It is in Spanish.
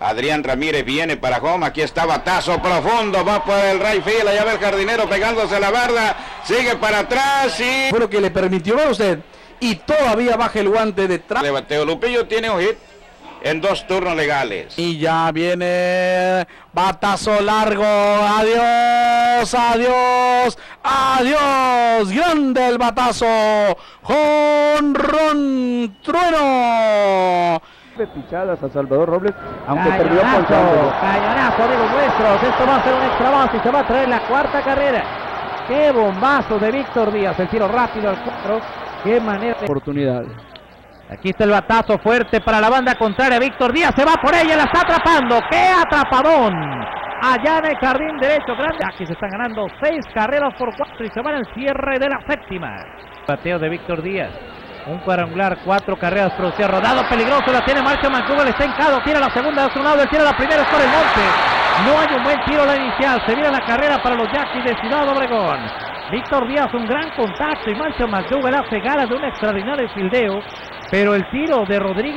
Adrián Ramírez viene para home. Aquí está batazo profundo. Va por el right field. Allá va el jardinero pegándose a la barda. Sigue para atrás y. Lo que le permitió a usted. Y todavía baja el guante detrás. De bateo. Lupillo tiene un hit en dos turnos legales. Y ya viene batazo largo. Adiós, adiós, adiós. Grande el batazo. Jonrón trueno. Pichadas a Salvador Robles, aunque Cañonazo, perdió pulsándolo. Cañonazo, amigos nuestros. Esto va a ser un extra base y se va a traer la cuarta carrera. Qué bombazo de Víctor Díaz. El tiro rápido al cuadro. Qué manera de... Oportunidad. Aquí está el batazo fuerte para la banda contraria. Víctor Díaz se va por ella, la está atrapando. ¡Qué atrapadón! Allá en el jardín derecho grande. Aquí se están ganando seis carreras por cuatro y se van al cierre de la séptima. Bateo de Víctor Díaz. Un cuadrangular, cuatro carreras producidas. Rodado peligroso, la tiene Marcio Vancouver, está hincado, tira la segunda de su lado, él tira la primera, es por el monte. No hay un buen tiro la inicial, se viene la carrera para los Yaquis de Ciudad Obregón. Víctor Díaz, un gran contacto y Marcio McDougall hace ganas de un extraordinario fildeo, pero el tiro de Rodríguez